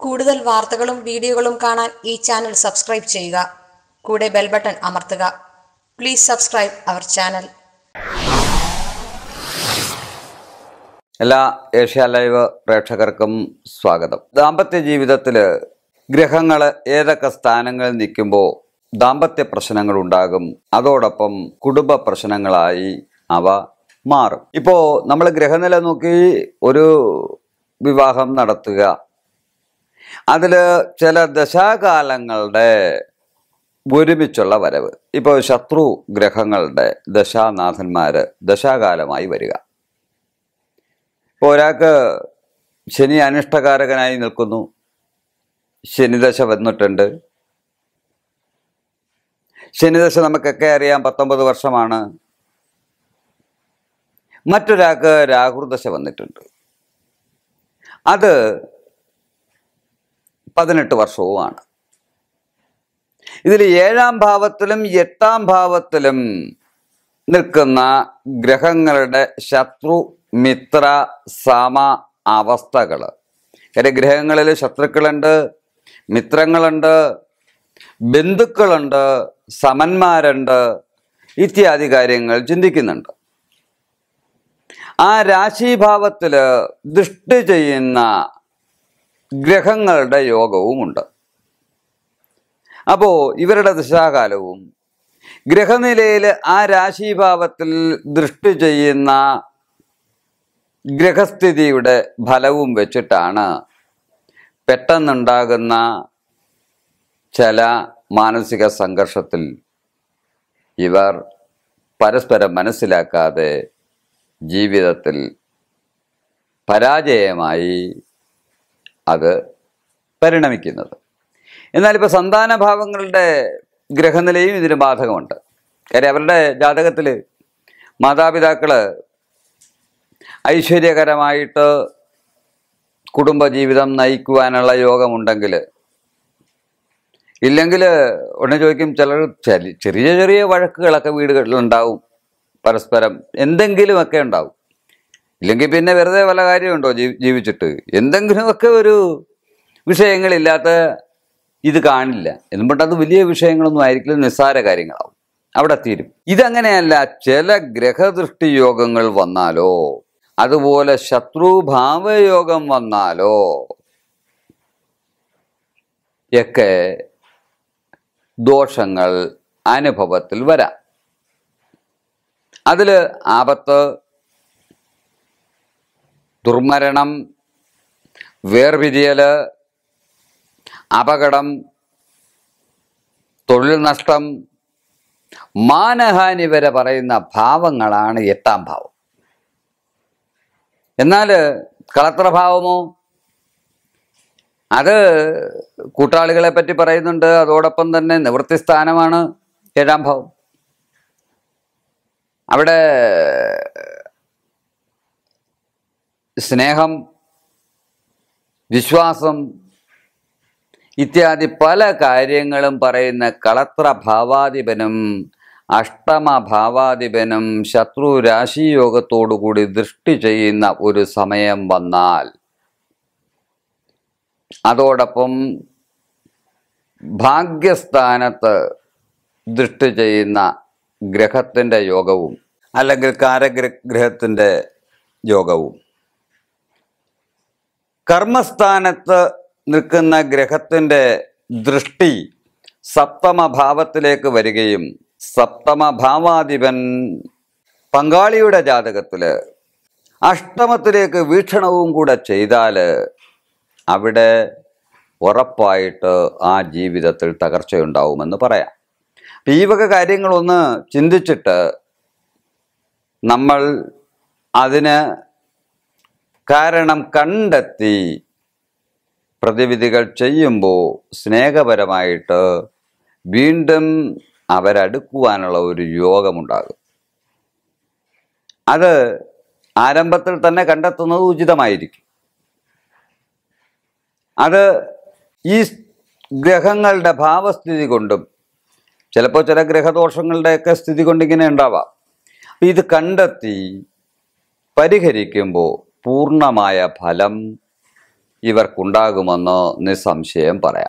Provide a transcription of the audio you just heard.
കൂടുതൽ വാർത്തകളും വീഡിയോകളും കാണാൻ ഈ ചാനൽ സബ്സ്ക്രൈബ് ചെയ്യുക. കൂടെ ബെൽ ബട്ടൺ അമർത്തുക. Please subscribe our channel. എല്ലാ ഏഷ്യ ലൈവ് പ്രേക്ഷകർക്കും സ്വാഗതം. ദാമ്പത്യ ജീവിതത്തിൽ ഗ്രഹങ്ങൾ ഏതൊക്കെ സ്ഥാനങ്ങളിൽ നിൽക്കുമ്പോൾ ദാമ്പത്യ പ്രശ്നങ്ങൾ ഉണ്ടാകും അതോടൊപ്പം കുടുംബ പ്രശ്നങ്ങളായി അവ മാറും. ഇപ്പോൾ നമ്മൾ ഗ്രഹനില നോക്കി ഒരു വിവാഹം നടത്തുക അതിൽ ചില ദശാകാലങ്ങളുടെ ഒരുമിച്ചുള്ള വരവ്. ഇപ്പോൾ ശത്രു ഗ്രഹങ്ങളുടെ ദശാനാഥന്മാർ ദശാകാലമായി വരിക. ഇപ്പോൾ ഒരാൾക്ക് ശനി അനിഷ്ടകാരകനായി നിൽക്കുന്നു. ശനിദശ വന്നിട്ടുണ്ട്. ശനിദശ നമുക്കൊക്കെ അറിയാം പത്തൊമ്പത് വർഷമാണ്. മറ്റൊരാൾക്ക് രാഹുർദശ വന്നിട്ടുണ്ട്. അത് പതിനെട്ട് വർഷവുമാണ്. ഇതിൽ ഏഴാം ഭാവത്തിലും എട്ടാം ഭാവത്തിലും നിൽക്കുന്ന ഗ്രഹങ്ങളുടെ ശത്രു മിത്ര സമ അവസ്ഥകൾ. കാര്യം ഗ്രഹങ്ങളിൽ ശത്രുക്കളുണ്ട് മിത്രങ്ങളുണ്ട് ബന്ധുക്കളുണ്ട് സമന്മാരുണ്ട് ഇത്യാദി കാര്യങ്ങൾ ചിന്തിക്കുന്നുണ്ട്. ആ രാശിഭാവത്തിൽ ദൃഷ്ടി ചെയ്യുന്ന ഗ്രഹങ്ങളുടെ യോഗവുമുണ്ട്. അപ്പോൾ ഇവരുടെ ദിശാകാലവും ഗ്രഹനിലയിൽ ആ രാശിഭാവത്തിൽ ദൃഷ്ടി ചെയ്യുന്ന ഗ്രഹസ്ഥിതിയുടെ ഫലവും വെച്ചിട്ടാണ് പെട്ടെന്നുണ്ടാകുന്ന ചില മാനസിക സംഘർഷത്തിൽ ഇവർ പരസ്പരം മനസ്സിലാക്കാതെ ജീവിതത്തിൽ പരാജയമായി അത് പരിണമിക്കുന്നത്. എന്നാൽ ഇപ്പോൾ സന്താനഭാവങ്ങളുടെ ഗ്രഹനിലയും ഇതിന് ബാധകമുണ്ട്. കാര്യം അവരുടെ ജാതകത്തിൽ മാതാപിതാക്കൾ ഐശ്വര്യകരമായിട്ട് കുടുംബജീവിതം നയിക്കുവാനുള്ള യോഗമുണ്ടെങ്കിൽ ഇല്ലെങ്കിൽ ഉടനെ ചോദിക്കും ചിലർ ചെറിയ ചെറിയ വഴക്കുകളൊക്കെ വീടുകളിലുണ്ടാവും പരസ്പരം എന്തെങ്കിലുമൊക്കെ ഉണ്ടാവും. ഇല്ലെങ്കിൽ പിന്നെ വെറുതെ വല്ല കാര്യമുണ്ടോ ജീവിച്ചിട്ട്? എന്തെങ്കിലുമൊക്കെ ഒരു വിഷയങ്ങളില്ലാത്ത ഇത് കാണില്ല. എന്നുമ്പോട്ട് അത് വലിയ വിഷയങ്ങളൊന്നും ആയിരിക്കില്ല നിസ്സാര കാര്യങ്ങളാവും. അവിടെ തീരും. ഇതങ്ങനെയല്ല ചില ഗ്രഹദൃഷ്ടി യോഗങ്ങൾ വന്നാലോ അതുപോലെ ശത്രുഭാവയോഗം വന്നാലോ ഒക്കെ ദോഷങ്ങൾ അനുഭവത്തിൽ വരാം. അതിൽ ആപത്ത് ദുർമരണം വേർപിരിയൽ അപകടം തൊഴിൽ നഷ്ടം മാനഹാനി വരെ പറയുന്ന ഭാവങ്ങളാണ് എട്ടാം ഭാവം. എന്നാൽ കളത്രഭാവമോ അത് കൂട്ടാളികളെ പറ്റി പറയുന്നുണ്ട്. അതോടൊപ്പം തന്നെ നിവൃത്തി സ്ഥാനമാണ് ഏഴാം ഭാവം. അവിടെ സ്നേഹം വിശ്വാസം ഇത്യാദി പല കാര്യങ്ങളും പറയുന്ന കളത്ര ഭാവാധിപനും അഷ്ടമ ഭാവാധിപനും ശത്രു രാശിയോഗത്തോടുകൂടി ദൃഷ്ടി ചെയ്യുന്ന ഒരു സമയം വന്നാൽ അതോടൊപ്പം ഭാഗ്യസ്ഥാനത്ത് ദൃഷ്ടി ചെയ്യുന്ന ഗ്രഹത്തിന്റെ യോഗവും അല്ലെങ്കിൽ കാരഗ്രഹത്തിന്റെ യോഗവും. കർമ്മസ്ഥാനത്ത് നിൽക്കുന്ന ഗ്രഹത്തിന്റെ ദൃഷ്ടി സപ്തമഭാവത്തിലേക്ക് വരികയും സപ്തമഭാവാധിപൻ പങ്കാളിയുടെ ജാതകത്തിൽ അഷ്ടമത്തിലേക്ക് വീക്ഷണവും കൂടെ ചെയ്താൽ അവിടെ ഉറപ്പായിട്ട് ആ ജീവിതത്തിൽ തകർച്ചയുണ്ടാവുമെന്ന് പറയാം. അപ്പം ഈ വക കാര്യങ്ങളൊന്ന് ചിന്തിച്ചിട്ട് നമ്മൾ അതിന് കാരണം കണ്ടെത്തി പ്രതിവിധികൾ ചെയ്യുമ്പോൾ സ്നേഹപരമായിട്ട് വീണ്ടും അവരടുക്കുവാനുള്ള ഒരു യോഗമുണ്ടാകും. അത് ആരംഭത്തിൽ തന്നെ കണ്ടെത്തുന്നത് ഉചിതമായിരിക്കും. അത് ഈ ഗ്രഹങ്ങളുടെ ഭാവസ്ഥിതി കൊണ്ടും ചിലപ്പോൾ ചില ഗ്രഹദോഷങ്ങളുടെയൊക്കെ സ്ഥിതി കൊണ്ടിങ്ങനെ ഉണ്ടാവാം. ഇത് കണ്ടെത്തി പരിഹരിക്കുമ്പോൾ പൂർണമായ ഫലം ഇവർക്കുണ്ടാകുമെന്ന് നിസ്സംശയം പറയാം.